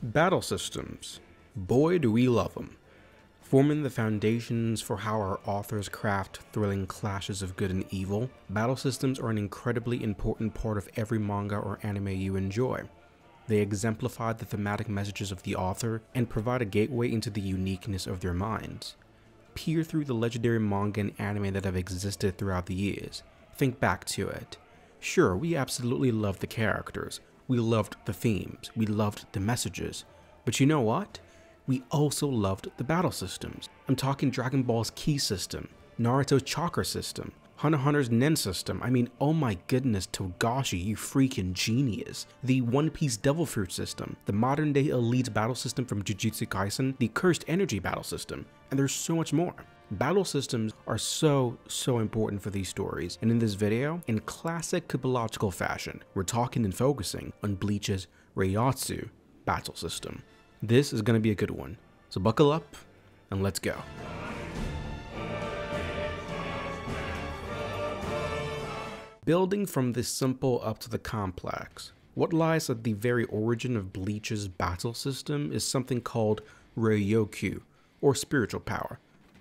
Battle systems. Boy, do we love them. Forming the foundations for how our authors craft thrilling clashes of good and evil, battle systems are an incredibly important part of every manga or anime you enjoy. They exemplify the thematic messages of the author and provide a gateway into the uniqueness of their minds. Peer through the legendary manga and anime that have existed throughout the years. Think back to it. Sure, we absolutely love the characters, we loved the themes, we loved the messages. But you know what? We also loved the battle systems. I'm talking Dragon Ball's Ki system, Naruto's Chakra system, Hunter Hunter's Nen system. I mean, oh my goodness, Togashi, you freaking genius. The One Piece Devil Fruit system, the modern day elite battle system from Jujutsu Kaisen, the Cursed Energy battle system, and there's so much more. Battle systems are so, so important for these stories, and in this video, in classic Kuppological fashion, we're talking and focusing on Bleach's Reiatsu battle system. This is going to be a good one, so buckle up and let's go. Building from the simple up to the complex, what lies at the very origin of Bleach's battle system is something called Ryokyu, or spiritual power,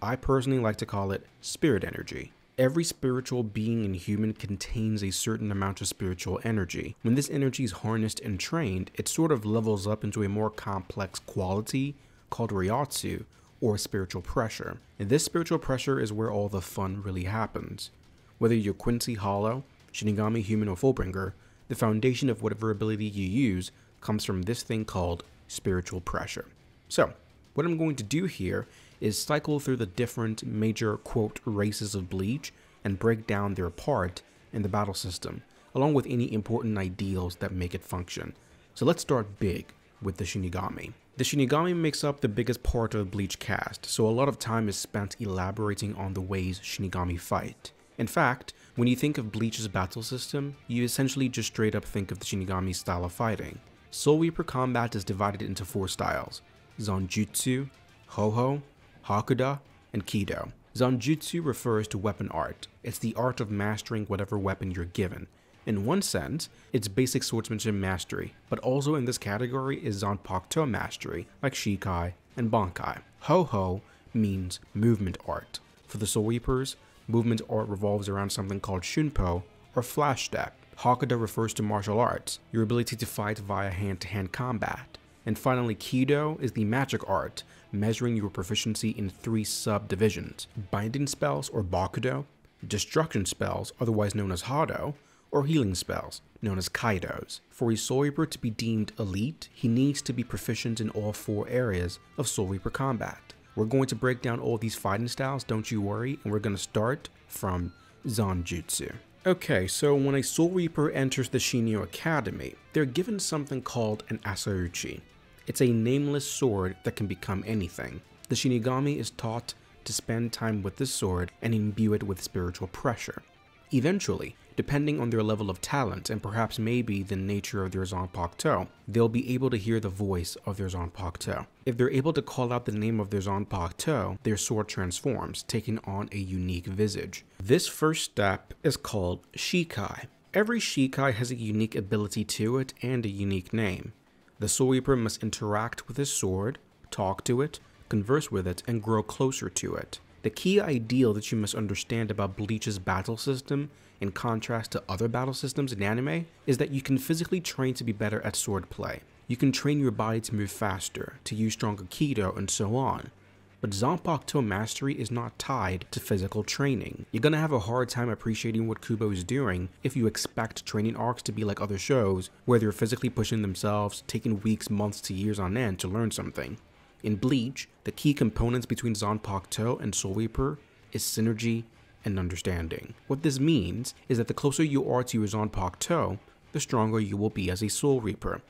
I personally like to call it spirit energy. Every spiritual being and human contains a certain amount of spiritual energy. When this energy is harnessed and trained, it sort of levels up into a more complex quality called Reiatsu, or spiritual pressure. And this spiritual pressure is where all the fun really happens. Whether you're Quincy Hollow, Shinigami Human or Fullbringer, the foundation of whatever ability you use comes from this thing called spiritual pressure. So, what I'm going to do here is cycle through the different major quote races of Bleach and break down their part in the battle system, along with any important ideals that make it function. So let's start big with the Shinigami. The Shinigami makes up the biggest part of Bleach cast, so a lot of time is spent elaborating on the ways Shinigami fight. In fact, when you think of Bleach's battle system, you essentially just straight up think of the Shinigami style of fighting. Soul Reaper combat is divided into four styles, Zanjutsu, Ho-Ho, Hakuda, and Kido. Zanjutsu refers to weapon art. It's the art of mastering whatever weapon you're given. In one sense, it's basic swordsmanship mastery, but also in this category is Zanpakuto mastery, like Shikai and Bankai. Ho-Ho means movement art. For the Soul Reapers, movement art revolves around something called Shunpo, or flash step. Hakuda refers to martial arts, your ability to fight via hand-to-hand -hand combat. And finally, Kido is the magic art, measuring your proficiency in three subdivisions binding spells or Bakudo, destruction spells, otherwise known as Hado, or healing spells, known as Kaidos. For a Soul Reaper to be deemed elite, he needs to be proficient in all four areas of Soul Reaper combat. We're going to break down all these fighting styles, don't you worry, and we're going to start from Zanjutsu. Okay, so when a Soul Reaper enters the Shinyo Academy, they're given something called an Asauchi. It's a nameless sword that can become anything. The Shinigami is taught to spend time with this sword and imbue it with spiritual pressure. Eventually, depending on their level of talent and perhaps maybe the nature of their Zanpakuto, they'll be able to hear the voice of their Zanpakuto. If they're able to call out the name of their Zanpakuto, their sword transforms, taking on a unique visage. This first step is called Shikai. Every Shikai has a unique ability to it and a unique name. The Soul Reaper must interact with his sword, talk to it, converse with it, and grow closer to it. The key ideal that you must understand about Bleach's battle system, in contrast to other battle systems in anime, is that you can physically train to be better at sword play. You can train your body to move faster, to use stronger Kido, and so on. But Zanpakuto mastery is not tied to physical training. You're gonna have a hard time appreciating what Kubo is doing if you expect training arcs to be like other shows, where they're physically pushing themselves, taking weeks, months to years on end to learn something. In Bleach, the key components between Zanpakuto and Soul Reaper is synergy and understanding. What this means is that the closer you are to your Zanpakuto, the stronger you will be as a Soul Reaper.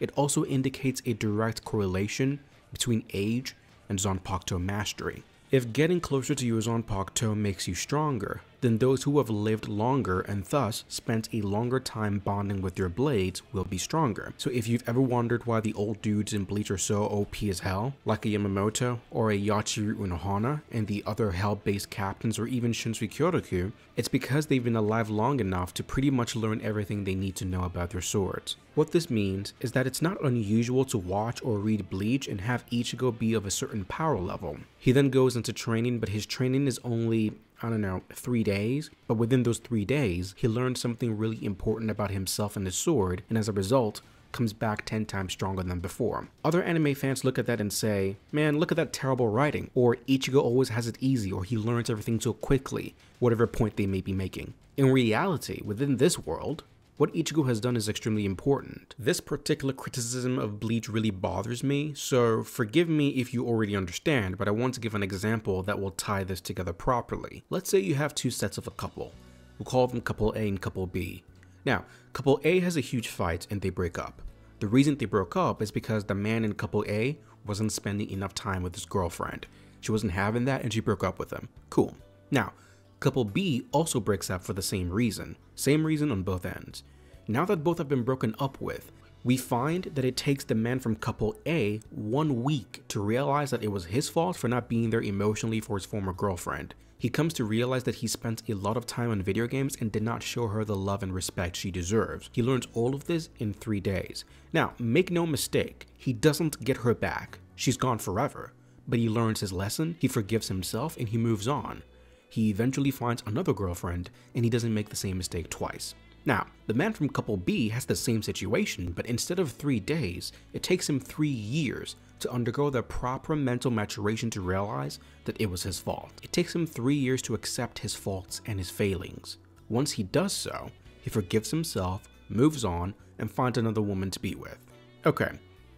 It also indicates a direct correlation between age and Zanpakuto mastery. If getting closer to your Zanpakuto makes you stronger, then those who have lived longer and thus spent a longer time bonding with their blades will be stronger. So if you've ever wondered why the old dudes in Bleach are so OP as hell, like a Yamamoto or a Yachiru Unohana and the other hell-based captains or even Shunsui Kyoraku, it's because they've been alive long enough to pretty much learn everything they need to know about their swords. What this means is that it's not unusual to watch or read Bleach and have Ichigo be of a certain power level. He then goes into training, but his training is only I don't know, three days. But within those three days, he learned something really important about himself and his sword, and as a result, comes back 10 times stronger than before. Other anime fans look at that and say, man, look at that terrible writing, or Ichigo always has it easy, or he learns everything so quickly, whatever point they may be making. In reality, within this world, what Ichigo has done is extremely important. This particular criticism of Bleach really bothers me, so forgive me if you already understand, but I want to give an example that will tie this together properly. Let's say you have two sets of a couple. We'll call them couple A and couple B. Now, couple A has a huge fight and they break up. The reason they broke up is because the man in couple A wasn't spending enough time with his girlfriend. She wasn't having that and she broke up with him. Cool. Now, couple B also breaks up for the same reason. Same reason on both ends. Now that both have been broken up with, we find that it takes the man from couple A one week to realize that it was his fault for not being there emotionally for his former girlfriend. He comes to realize that he spent a lot of time on video games and did not show her the love and respect she deserves. He learns all of this in three days. Now, make no mistake, he doesn't get her back. She's gone forever. But he learns his lesson, he forgives himself, and he moves on. He eventually finds another girlfriend, and he doesn't make the same mistake twice. Now, the man from couple B has the same situation, but instead of three days, it takes him three years to undergo the proper mental maturation to realize that it was his fault. It takes him three years to accept his faults and his failings. Once he does so, he forgives himself, moves on, and finds another woman to be with. Okay,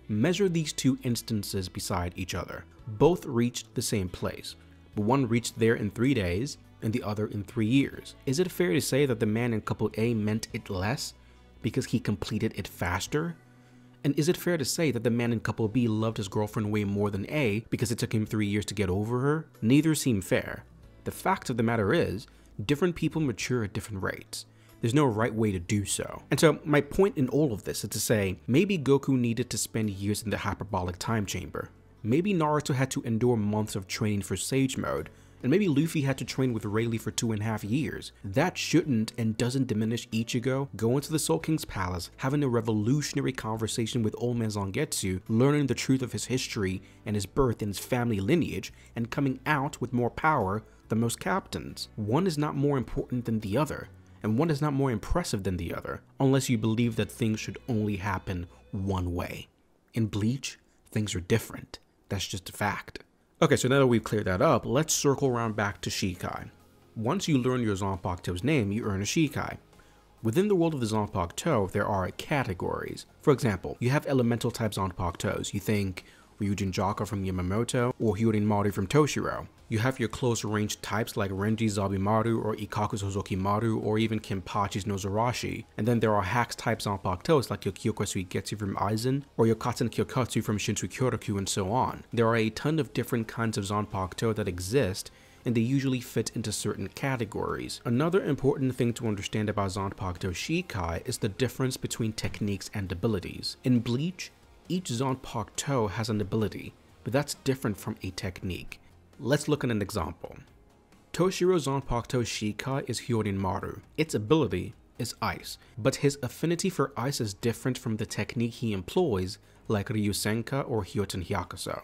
measure these two instances beside each other. Both reached the same place, but one reached there in three days, and the other in three years. Is it fair to say that the man in couple A meant it less because he completed it faster? And is it fair to say that the man in couple B loved his girlfriend way more than A because it took him three years to get over her? Neither seem fair. The fact of the matter is, different people mature at different rates. There's no right way to do so. And so my point in all of this is to say, maybe Goku needed to spend years in the hyperbolic time chamber. Maybe Naruto had to endure months of training for Sage Mode, and maybe Luffy had to train with Rayleigh for two and a half years. That shouldn't and doesn't diminish Ichigo going to the Soul King's palace, having a revolutionary conversation with old man Zangetsu, learning the truth of his history and his birth and his family lineage, and coming out with more power than most captains. One is not more important than the other, and one is not more impressive than the other, unless you believe that things should only happen one way. In Bleach, things are different. That's just a fact. Okay, so now that we've cleared that up, let's circle around back to Shikai. Once you learn your Zanpakuto's name, you earn a Shikai. Within the world of the Zanpakuto, there are categories. For example, you have elemental type Zanpakutos. You think Ryujin Jakka from Yamamoto, or Hyorin Maru from Toshiro. You have your close range types like Renji Zabimaru or Ikkaku's Hozokimaru or even Kenpachi's Nozarashi. And then there are hacks types Zanpakutos like your Kyoka Suigetsu from Aizen or your Katen Kyokotsu from Shunsui Kyoraku and so on. There are a ton of different kinds of Zanpakuto that exist and they usually fit into certain categories. Another important thing to understand about Zanpakuto Shikai is the difference between techniques and abilities. In Bleach, each Zanpakuto has an ability, but that's different from a technique. Let's look at an example. Toshiro Zanpakuto Shika is Hyorin Maru. Its ability is ice, but his affinity for ice is different from the technique he employs like Ryusenka or Hyoten Hyakuso.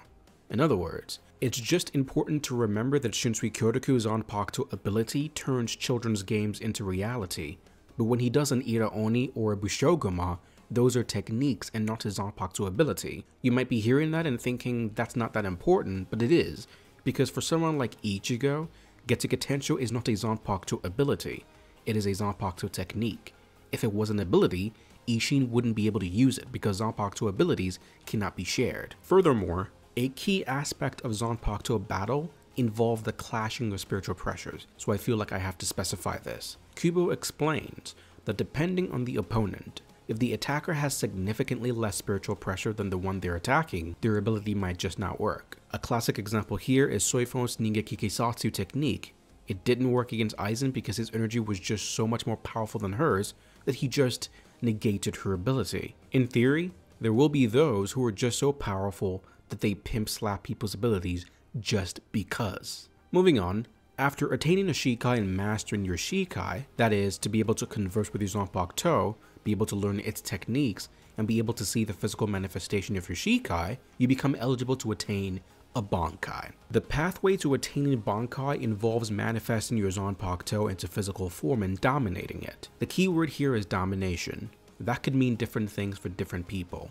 In other words, it's just important to remember that Shunsui Kyoraku's Zanpakuto ability turns children's games into reality, but when he does an Iro Oni or a Bushoguma, those are techniques and not his Zanpakuto ability. You might be hearing that and thinking that's not that important, but it is, because for someone like Ichigo, Getsuga Tensho is not a Zanpakuto ability, it is a Zanpakuto technique. If it was an ability, Isshin wouldn't be able to use it because Zanpakuto abilities cannot be shared. Furthermore, a key aspect of Zanpakuto battle involved the clashing of spiritual pressures, so I feel like I have to specify this. Kubo explains that depending on the opponent, if the attacker has significantly less spiritual pressure than the one they're attacking, their ability might just not work. A classic example here is Soifon's Nigeki Kessatsu technique. It didn't work against Aizen because his energy was just so much more powerful than hers that he just negated her ability. In theory, there will be those who are just so powerful that they pimp slap people's abilities just because. Moving on, after attaining a Shikai and mastering your Shikai, that is, to be able to converse with your Zanpakuto, be able to learn its techniques, and be able to see the physical manifestation of your Shikai, you become eligible to attain a Bankai. The pathway to attaining Bankai involves manifesting your Zanpakuto into physical form and dominating it. The key word here is domination. That could mean different things for different people.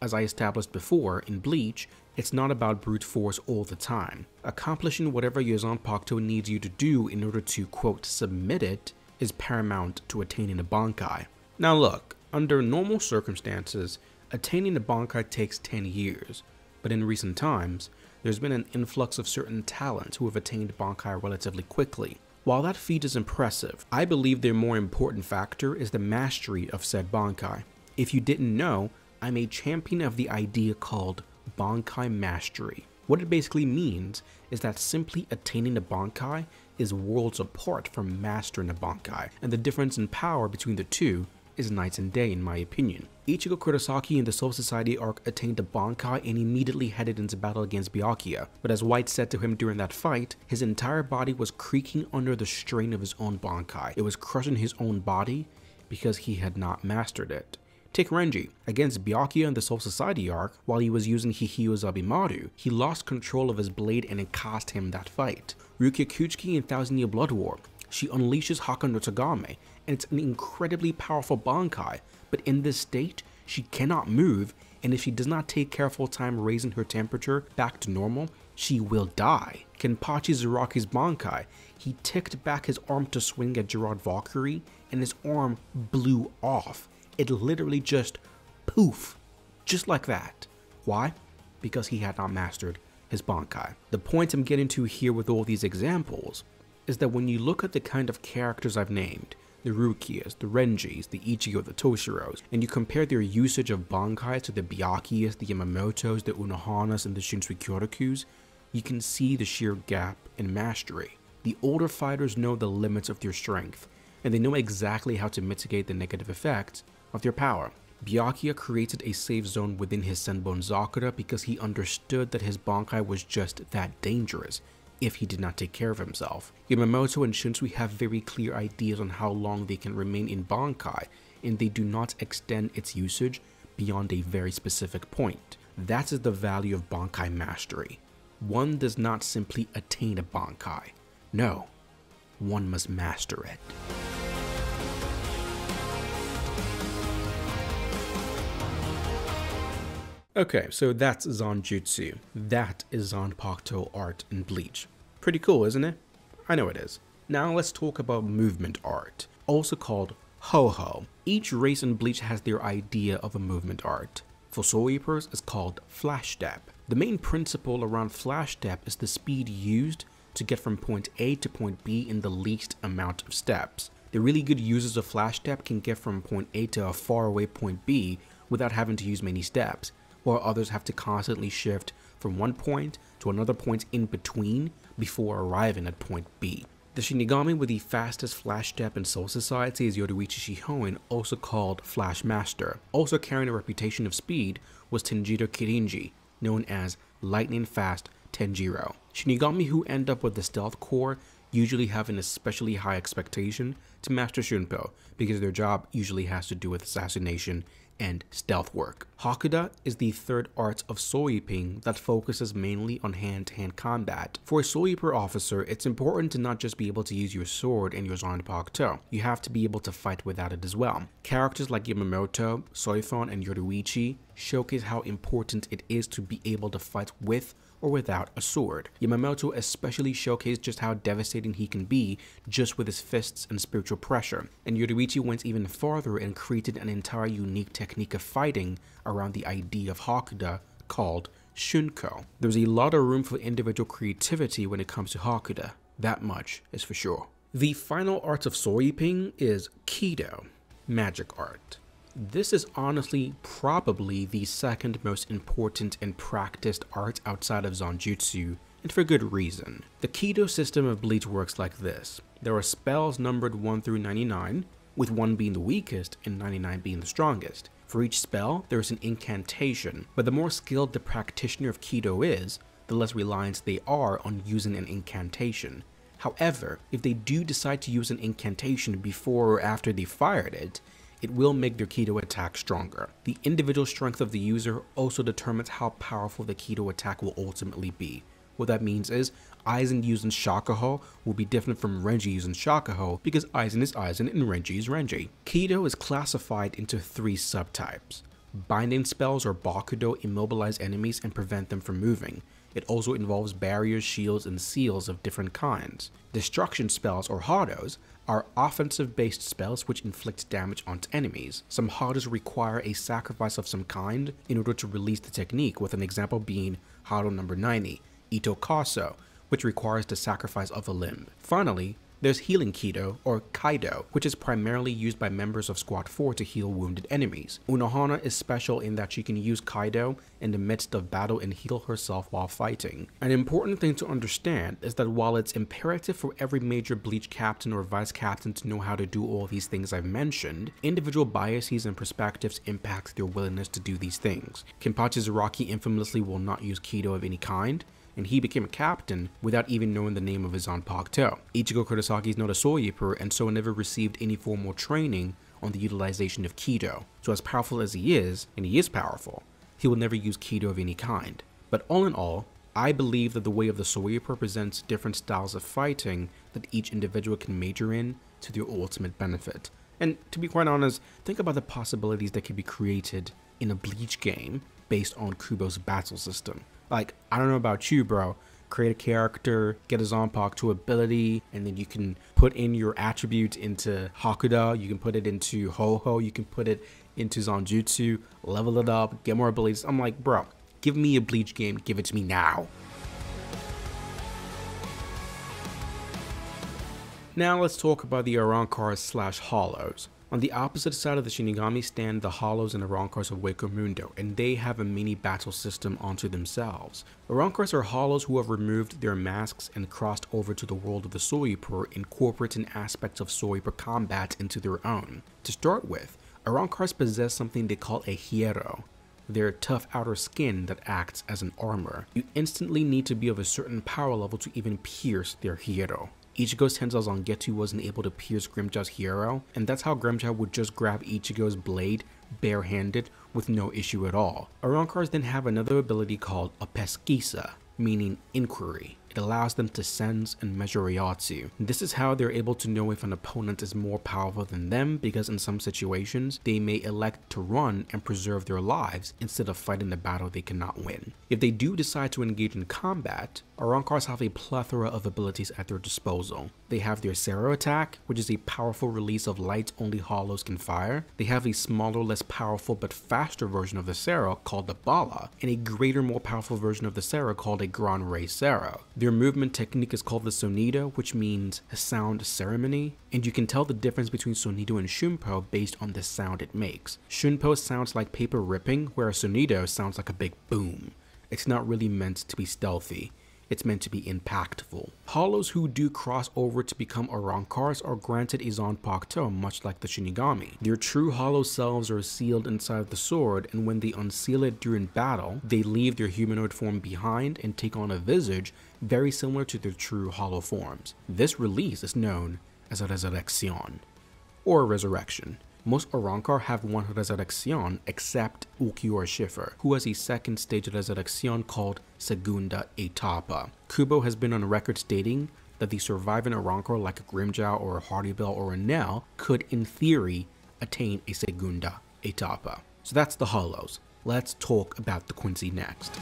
As I established before, in Bleach, it's not about brute force all the time. Accomplishing whatever your Zanpakuto needs you to do in order to, quote, submit it is paramount to attaining a Bankai. Now look, under normal circumstances, attaining a Bankai takes 10 years, but in recent times, there's been an influx of certain talents who have attained Bankai relatively quickly. While that feat is impressive, I believe their more important factor is the mastery of said Bankai. If you didn't know, I'm a champion of the idea called Bankai Mastery. What it basically means is that simply attaining a Bankai is worlds apart from mastering a Bankai, and the difference in power between the two is night and day in my opinion. Ichigo Kurosaki in the Soul Society arc attained a Bankai and immediately headed into battle against Byakuya, but as White said to him during that fight, his entire body was creaking under the strain of his own Bankai. It was crushing his own body because he had not mastered it. Take Renji. Against Byakuya in the Soul Society arc, while he was using Hihio Zabimaru, he lost control of his blade and it cost him that fight. Rukia Kuchiki in Thousand Year Blood War. She unleashes Hakka no Togame and it's an incredibly powerful Bankai, but in this state, she cannot move, and if she does not take careful time raising her temperature back to normal, she will die. Kenpachi Zaraki's Bankai, he ticked back his arm to swing at Gerard Valkyrie, and his arm blew off. It literally just poof, just like that. Why? Because he had not mastered his Bankai. The point I'm getting to here with all these examples is that when you look at the kind of characters I've named, the Rukias, the Renjis, the Ichigo, the Toshiros, and you compare their usage of Bankai to the Byakuyas, the Yamamotos, the Unohanas, and the Shunsui Kyorakus, you can see the sheer gap in mastery. The older fighters know the limits of their strength, and they know exactly how to mitigate the negative effects of their power. Byakuya created a safe zone within his Senbon Zakura because he understood that his Bankai was just that dangerous, if he did not take care of himself. Yamamoto and Shunsui have very clear ideas on how long they can remain in Bankai, and they do not extend its usage beyond a very specific point. That is the value of Bankai mastery. One does not simply attain a Bankai. No, one must master it. Okay, so that's Zanjutsu. That is Zanpakuto art in Bleach. Pretty cool, isn't it? I know it is. Now let's talk about movement art, also called Ho-Ho. Each race in Bleach has their idea of a movement art. For Soul Reapers, it's called Flash Step. The main principle around Flash Step is the speed used to get from point A to point B in the least amount of steps. The really good users of Flash Step can get from point A to a faraway point B without having to use many steps while others have to constantly shift from one point to another point in between before arriving at point B. The Shinigami with the fastest flash step in Soul Society is Yoruichi Shihoin, also called Flash Master. Also carrying a reputation of speed was Tenjiro Kirinji, known as Lightning Fast Tenjiro. Shinigami who end up with the Stealth Core usually have an especially high expectation to master Shunpo because their job usually has to do with assassination and stealth work. Hakuda is the third art of Soul Reaping that focuses mainly on hand-to-hand -hand combat. For a Soul Reaper officer, it's important to not just be able to use your sword and your Zanpakuto, you have to be able to fight without it as well. Characters like Yamamoto, Soifon, and Yoruichi showcase how important it is to be able to fight with or without a sword. Yamamoto especially showcased just how devastating he can be just with his fists and spiritual pressure, and Yoruichi went even farther and created an entire unique technique of fighting around the idea of Hakuda called Shunko. There's a lot of room for individual creativity when it comes to Hakuda, that much is for sure. The final art of Soul Reaping is Kido, magic art. This is honestly probably the second most important and practiced art outside of Zanjutsu and for good reason. The Kido system of Bleach works like this. There are spells numbered 1 through 99, with 1 being the weakest and 99 being the strongest. For each spell, there is an incantation, but the more skilled the practitioner of Kido is, the less reliant they are on using an incantation. However, if they do decide to use an incantation before or after they fired it, it will make their Kido attack stronger. The individual strength of the user also determines how powerful the Kido attack will ultimately be. What that means is, Aizen using Shakkaho will be different from Renji using Shakkaho because Aizen is Aizen and Renji is Renji. Kido is classified into three subtypes. Binding spells or Bakudo immobilize enemies and prevent them from moving. It also involves barriers, shields, and seals of different kinds. Destruction spells or Hados are offensive based spells which inflict damage onto enemies. Some Hados require a sacrifice of some kind in order to release the technique, with an example being Hado number 90, Itto Kaso, which requires the sacrifice of a limb. Finally, there's Healing Kido, or Kaido, which is primarily used by members of Squad 4 to heal wounded enemies. Unohana is special in that she can use Kaido in the midst of battle and heal herself while fighting. An important thing to understand is that while it's imperative for every major Bleach captain or vice captain to know how to do all these things I've mentioned, individual biases and perspectives impact their willingness to do these things. Kenpachi Zaraki infamously will not use Kido of any kind, and he became a captain without even knowing the name of his own Zanpakuto. Ichigo Kurosaki is not a Soul and so never received any formal training on the utilization of Kido. So as powerful as he is, and he is powerful, he will never use Kido of any kind. But all in all, I believe that the way of the Soul presents different styles of fighting that each individual can major in to their ultimate benefit. And to be quite honest, think about the possibilities that could be created in a Bleach game based on Kubo's battle system. Like, I don't know about you, bro. Create a character, get a Zanpakuto ability, and then you can put in your attributes into Hakuda, you can put it into Ho-Ho, you can put it into Zanjutsu, level it up, get more abilities. I'm like, bro, give me a Bleach game, give it to me now. Now let's talk about the Arrancars slash Hollows. On the opposite side of the Shinigami stand the Hollows and Arrancars of Hueco Mundo, and they have a mini battle system onto themselves. Arrancars are Hollows who have removed their masks and crossed over to the world of the Reaper, incorporating aspects of Reaper combat into their own. To start with, Arrancars possess something they call a Hierro, their tough outer skin that acts as an armor. You instantly need to be of a certain power level to even pierce their Hierro. Ichigo's Tensa Zangetsu wasn't able to pierce Grimmjow's Hierro, and that's how Grimmjow would just grab Ichigo's blade barehanded with no issue at all. Arrancars then have another ability called a Pesquisa, meaning inquiry. It allows them to sense and measure Reiatsu. This is how they're able to know if an opponent is more powerful than them because in some situations, they may elect to run and preserve their lives instead of fighting the battle they cannot win. If they do decide to engage in combat, Arrancars have a plethora of abilities at their disposal. They have their Cero attack, which is a powerful release of light only hollows can fire. They have a smaller, less powerful, but faster version of the Cero called the Bala, and a greater, more powerful version of the Cero called a Gran Rey Cero. Their movement technique is called the Sonido, which means sound ceremony, and you can tell the difference between Sonido and Shunpo based on the sound it makes. Shunpo sounds like paper ripping, whereas Sonido sounds like a big boom. It's not really meant to be stealthy it's meant to be impactful. Hollows who do cross over to become Arrancars are granted a Zanpakuto, much like the Shinigami. Their true Hollow selves are sealed inside the sword, and when they unseal it during battle, they leave their humanoid form behind and take on a visage very similar to their true Hollow forms. This release is known as a Resurrection, or resurrection. Most Arrancar have one resurrection except Ulquiorra Cifer, who has a second stage resurrection called Segunda Etapa. Kubo has been on record stating that the surviving Arrancar like a Grimmjow or a Harribel or a Enel could in theory attain a Segunda Etapa. So that's the Hollows. Let's talk about the Quincy next.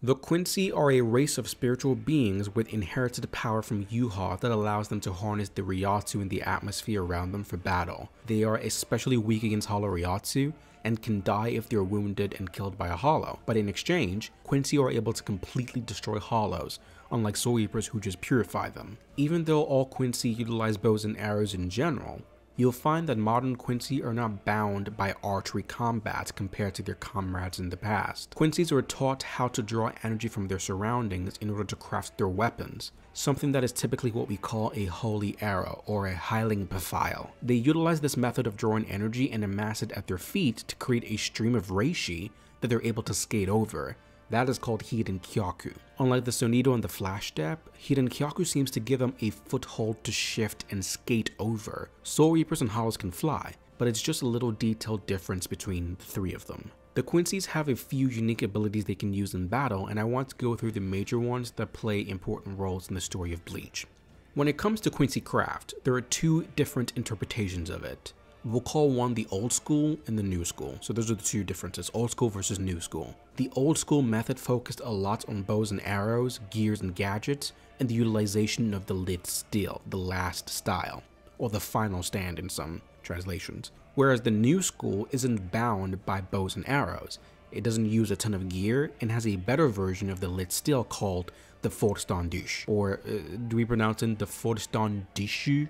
The Quincy are a race of spiritual beings with inherited power from Yuha that allows them to harness the Reiatsu in the atmosphere around them for battle. They are especially weak against Hollow Reiatsu and can die if they are wounded and killed by a Hollow, but in exchange, Quincy are able to completely destroy Hollows, unlike Soul Reapers who just purify them. Even though all Quincy utilize bows and arrows in general, you'll find that modern Quincy are not bound by archery combat compared to their comrades in the past. Quincy's are taught how to draw energy from their surroundings in order to craft their weapons, something that is typically what we call a holy arrow or a Heilig Pfeil. They utilize this method of drawing energy and amass it at their feet to create a stream of reishi that they're able to skate over, that is called Hirenkyaku. Unlike the Sonido and the Flash Step, Hirenkyaku seems to give them a foothold to shift and skate over. Soul Reapers and Hollows can fly, but it's just a little detailed difference between the three of them. The Quincy's have a few unique abilities they can use in battle, and I want to go through the major ones that play important roles in the story of Bleach. When it comes to Quincy Craft, there are two different interpretations of it. We'll call one the old school and the new school. So those are the two differences, old school versus new school. The old school method focused a lot on bows and arrows, gears and gadgets, and the utilization of the Letzt Stil, the last style, or the final stand in some translations. Whereas the new school isn't bound by bows and arrows. It doesn't use a ton of gear and has a better version of the Letzt Stil called the Vollstandig, or uh, do we pronounce it the Vollstandig?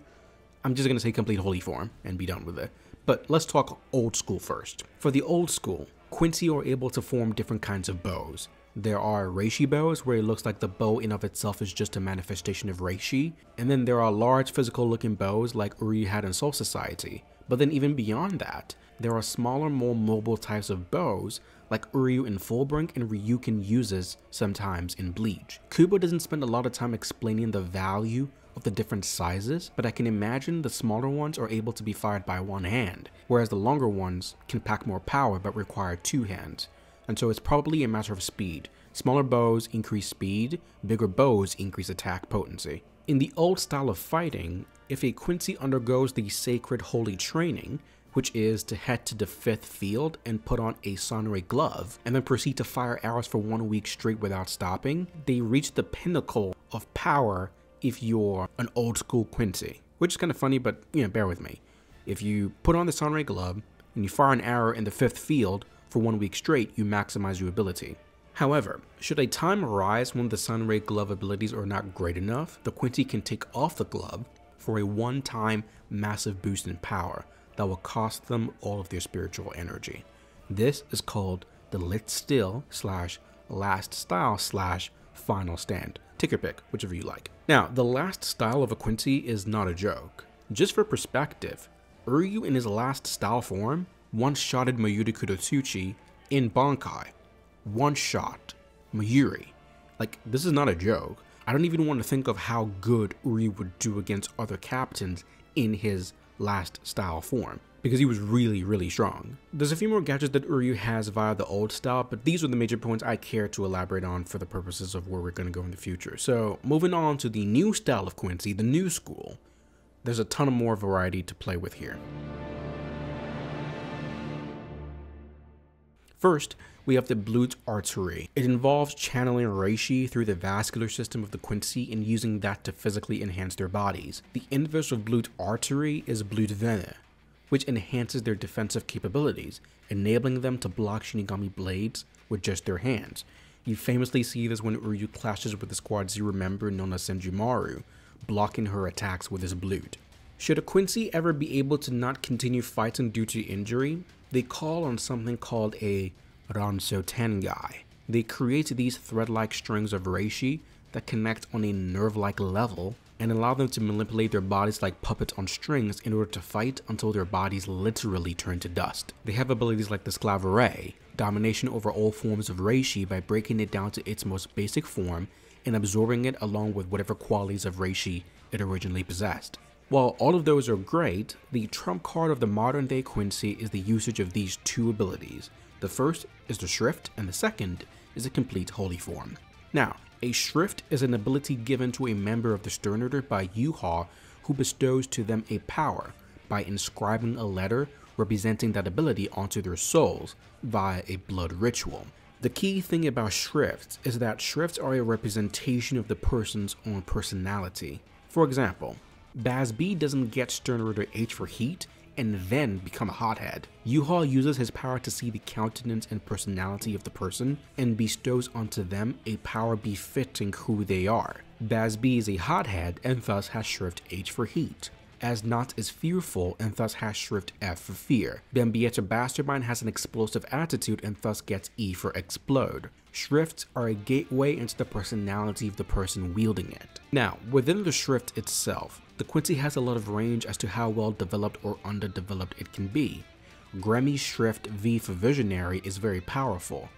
I'm just gonna say complete holy form and be done with it. But let's talk old school first. For the old school, Quincy are able to form different kinds of bows. There are Reishi bows, where it looks like the bow in of itself is just a manifestation of Reishi, and then there are large physical looking bows like Uryu had in Soul Society. But then even beyond that, there are smaller, more mobile types of bows like Uryu in Fullbringt and Ryuken uses sometimes in Bleach. Kubo doesn't spend a lot of time explaining the value of the different sizes, but I can imagine the smaller ones are able to be fired by one hand, whereas the longer ones can pack more power but require two hands. And so it's probably a matter of speed. Smaller bows increase speed, bigger bows increase attack potency. In the old style of fighting, if a Quincy undergoes the sacred holy training, which is to head to the fifth field and put on a Sanrei glove, and then proceed to fire arrows for one week straight without stopping, they reach the pinnacle of power if you're an old school Quincy, which is kind of funny, but you know, bear with me. If you put on the Sanrei glove and you fire an arrow in the fifth field for one week straight, you maximize your ability. However, should a time arise when the Sanrei glove abilities are not great enough, the Quincy can take off the glove for a one-time massive boost in power that will cost them all of their spiritual energy. This is called the Letzt Stil slash last style slash final stand. Take your pick, whichever you like. Now, the last style of a Quincy is not a joke. Just for perspective, Uryu in his last style form one-shotted Mayuri Kurotsuchi in Bankai. One shot. Mayuri. Like, this is not a joke. I don't even want to think of how good Uryu would do against other captains in his last style form because he was really, really strong. There's a few more gadgets that Uryu has via the old style, but these are the major points I care to elaborate on for the purposes of where we're going to go in the future. So moving on to the new style of Quincy, the new school, there's a ton of more variety to play with here. First, we have the Blut Arterie. It involves channeling Reishi through the vascular system of the Quincy and using that to physically enhance their bodies. The inverse of Blut Arterie is Blutvene, which enhances their defensive capabilities, enabling them to block Shinigami blades with just their hands. You famously see this when Uryu clashes with the Squad Zero member known as Senjumaru, blocking her attacks with his blut. Should a Quincy ever be able to not continue fighting due to injury, they call on something called a Ranso Tengai. They create these thread-like strings of reishi that connect on a nerve-like level and allow them to manipulate their bodies like puppets on strings in order to fight until their bodies literally turn to dust. They have abilities like the Sklaverei, domination over all forms of Reishi by breaking it down to its most basic form and absorbing it along with whatever qualities of Reishi it originally possessed. While all of those are great, the trump card of the modern day Quincy is the usage of these two abilities. The first is the Schrift, and the second is a complete holy form. Now, a schrift is an ability given to a member of the Sternritter by Yuha who bestows to them a power by inscribing a letter representing that ability onto their souls via a blood ritual. The key thing about schrifts is that schrifts are a representation of the person's own personality. For example, Baz B doesn't get Sternritter H for heat, and then become a hothead. Yuha uses his power to see the countenance and personality of the person and bestows onto them a power befitting who they are. Baz B is a hothead and thus has Schrift H for heat. As Nodt is fearful and thus has schrift F for fear. Bambietta Basterbine has an explosive attitude and thus gets E for explode. Schrifts are a gateway into the personality of the person wielding it. Now, within the schrift itself, the Quincy has a lot of range as to how well developed or underdeveloped it can be. Gremmy's schrift V for visionary is very powerful,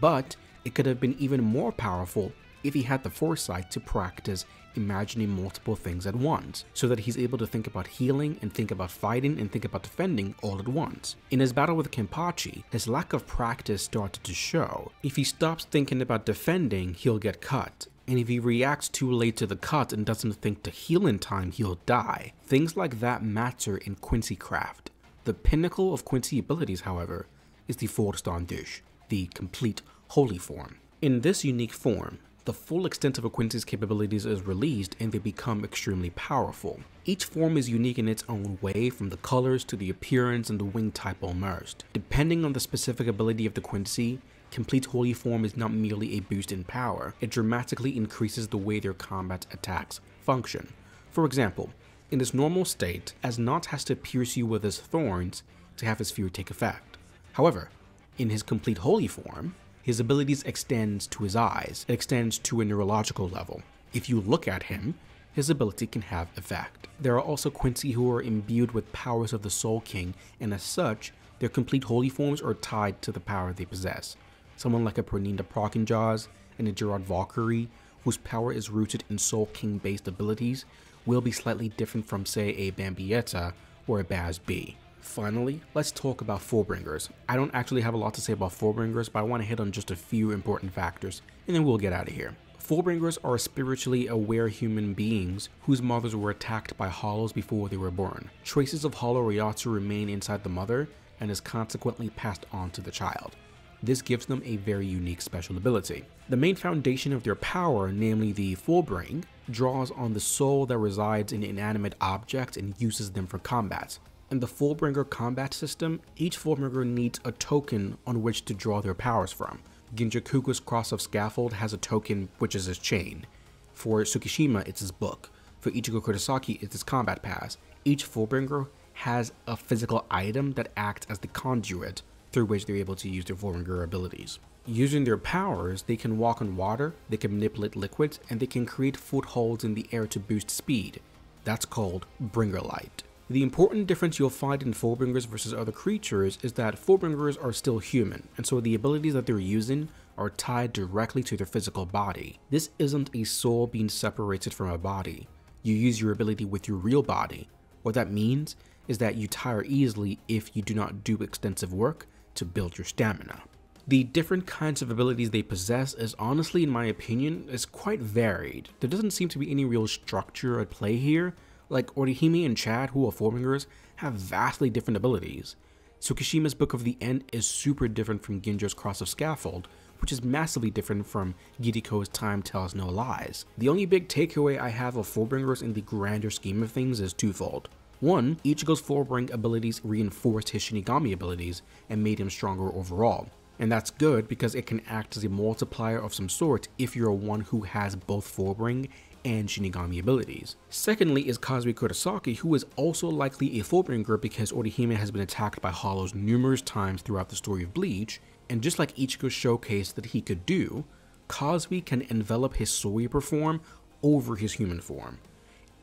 but it could have been even more powerful if he had the foresight to practice imagining multiple things at once, so that he's able to think about healing and think about fighting and think about defending all at once. In his battle with Kenpachi, his lack of practice started to show. If he stops thinking about defending, he'll get cut. And if he reacts too late to the cut and doesn't think to heal in time, he'll die. Things like that matter in Quincy craft. The pinnacle of Quincy abilities, however, is the Vollstandig, the complete holy form. In this unique form, the full extent of a Quincy's capabilities is released and they become extremely powerful. Each form is unique in its own way from the colors to the appearance and the wing type almost. Depending on the specific ability of the Quincy, Complete Holy Form is not merely a boost in power, it dramatically increases the way their combat attacks function. For example, in this normal state, As Nodt has to pierce you with his thorns to have his fear take effect. However, in his Complete Holy Form, his abilities extends to his eyes, it extends to a neurological level. If you look at him, his ability can have effect. There are also Quincy who are imbued with powers of the Soul King, and as such, their complete holy forms are tied to the power they possess. Someone like a Pernida Parnkgjas and a Gerard Valkyrie, whose power is rooted in Soul King based abilities, will be slightly different from, say, a Bambietta or a Baz B. Finally, let's talk about Fullbringers. I don't actually have a lot to say about Fullbringers, but I want to hit on just a few important factors, and then we'll get out of here. Fullbringers are spiritually aware human beings whose mothers were attacked by hollows before they were born. Traces of hollow Reiatsu remain inside the mother and is consequently passed on to the child. This gives them a very unique special ability. The main foundation of their power, namely the Fullbring, draws on the soul that resides in inanimate objects and uses them for combat. In the Fullbringer combat system, each Fullbringer needs a token on which to draw their powers from. Ginjo Kugo's Cross of Scaffold has a token which is his chain. For Tsukishima, it's his book. For Ichigo Kurosaki, it's his combat pass. Each Fullbringer has a physical item that acts as the conduit through which they're able to use their Fullbringer abilities. Using their powers, they can walk on water, they can manipulate liquids, and they can create footholds in the air to boost speed. That's called Bringer Light. The important difference you'll find in Fullbringers versus other creatures is that Fullbringers are still human, and so the abilities that they're using are tied directly to their physical body. This isn't a soul being separated from a body. You use your ability with your real body. What that means is that you tire easily if you do not do extensive work to build your stamina. The different kinds of abilities they possess is honestly, in my opinion, is quite varied. There doesn't seem to be any real structure at play here, like Orihime and Chad, who are Fullbringers, have vastly different abilities. Tsukishima's Book of the End is super different from Ginjo's Cross of Scaffold, which is massively different from Giriko's Time Tells No Lies. The only big takeaway I have of Fullbringers in the grander scheme of things is twofold. One, Ichigo's Fullbring abilities reinforced his Shinigami abilities and made him stronger overall. And that's good because it can act as a multiplier of some sort if you're one who has both Fullbring and Shinigami abilities. Secondly is Kazui Kurosaki, who is also likely a Fullbringer because Orihime has been attacked by Hollows numerous times throughout the story of Bleach, and just like Ichigo showcased that he could do, Kazui can envelop his Soul Reaper form over his human form.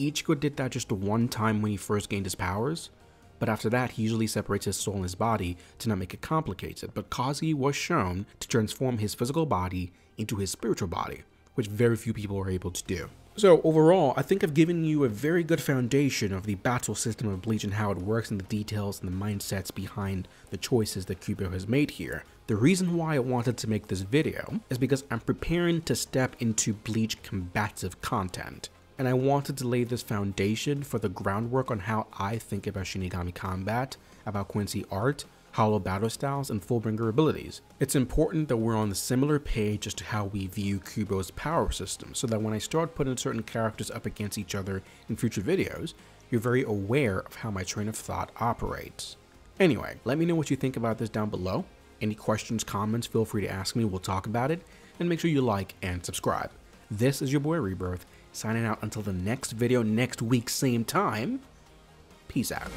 Ichigo did that just one time when he first gained his powers, but after that he usually separates his soul and his body to not make it complicated, but Kazui was shown to transform his physical body into his spiritual body, which very few people are able to do. So overall, I think I've given you a very good foundation of the battle system of Bleach and how it works and the details and the mindsets behind the choices that Kubo has made here. The reason why I wanted to make this video is because I'm preparing to step into Bleach combative content. And I wanted to lay this foundation for the groundwork on how I think about Shinigami combat, about Quincy art, hollow battle styles, and Fullbringer abilities. It's important that we're on the similar page as to how we view Kubo's power system, so that when I start putting certain characters up against each other in future videos, you're very aware of how my train of thought operates. Anyway, let me know what you think about this down below. Any questions, comments, feel free to ask me, we'll talk about it, and make sure you like and subscribe. This is your boy Rebirth, Signing out until the next video next week, same time. Peace out.